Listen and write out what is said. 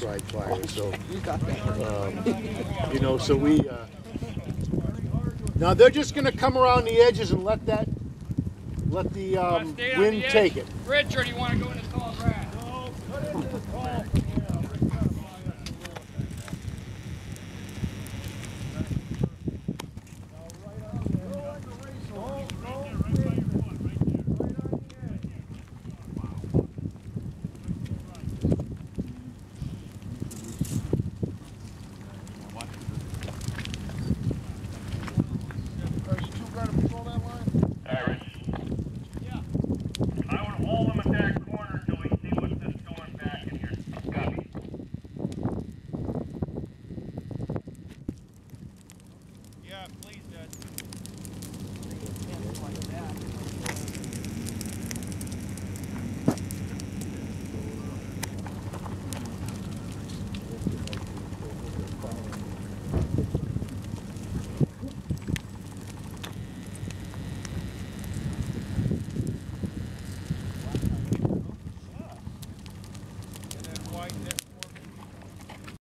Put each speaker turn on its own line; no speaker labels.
pride fire. So,
You
um, you know, so we. Uh, now they're just going to come around the edges and let that, let the um, wind
the
take it.
Red shirt, you want to go in this tall grass?